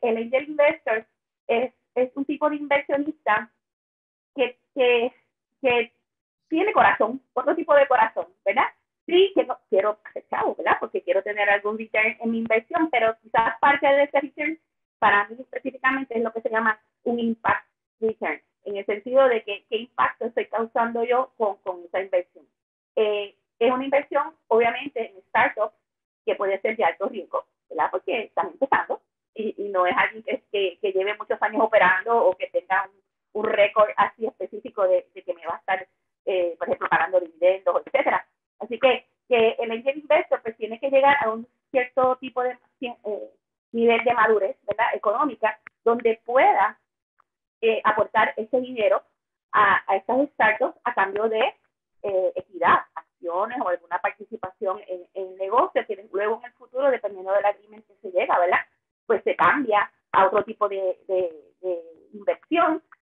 el angel investor es, es un tipo de inversionista que, que, que tiene corazón, otro tipo de corazón, ¿verdad? Sí, quiero, quiero chavo, ¿verdad? Porque quiero tener algún return en mi inversión, pero quizás parte de ese return para mí específicamente es lo que se llama un impact return, en el sentido de que qué impacto estoy causando yo con, con esa inversión. Eh, es una inversión, obviamente, en startups que puede ser de alto riesgo, ¿verdad? Porque están empezando y, no es alguien que, que, que, lleve muchos años operando o que tenga un, un récord así específico de, de, que me va a estar, eh, por ejemplo, pagando dividendos, etcétera. Así que, el angel investor pues tiene que llegar a un cierto tipo de eh, nivel de madurez, ¿verdad? Económica, donde pueda eh, aportar ese dinero a, a estas startups a cambio de eh, equidad, acciones o alguna participación en, en negocio que luego en el futuro, dependiendo del agreement que se llega, ¿verdad? pues se cambia a otro tipo de, de, inversión.